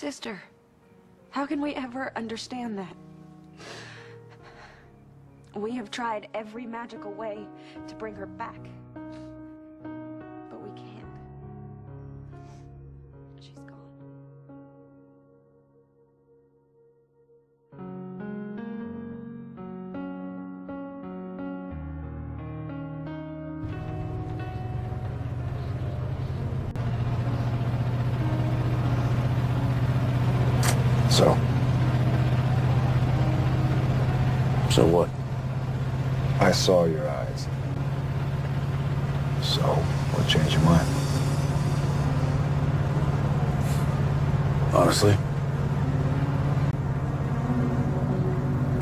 sister. How can we ever understand that? We have tried every magical way to bring her back. So, So what? I saw your eyes. So, what changed your mind? Honestly?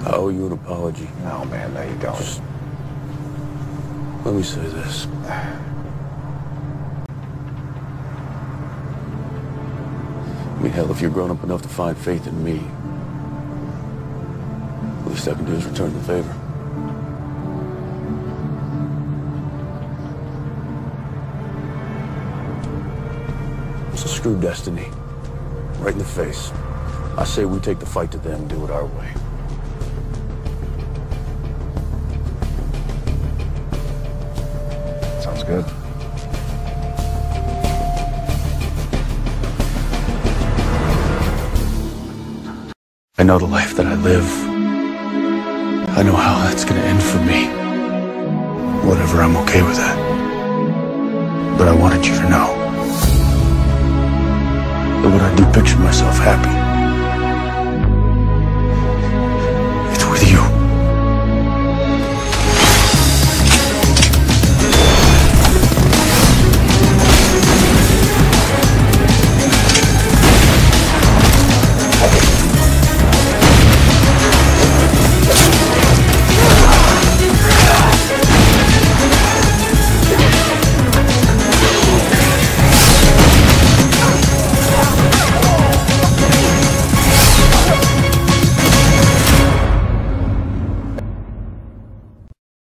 I owe you an apology. No, man, no, you don't. Just let me say this. Hell, if you're grown up enough to find faith in me, the least I can do is return the favor. It's a screw destiny. Right in the face. I say we take the fight to them and do it our way. Sounds good. I know the life that I live. I know how that's gonna end for me. Whatever, I'm okay with that. But I wanted you to know that when I do picture myself happy,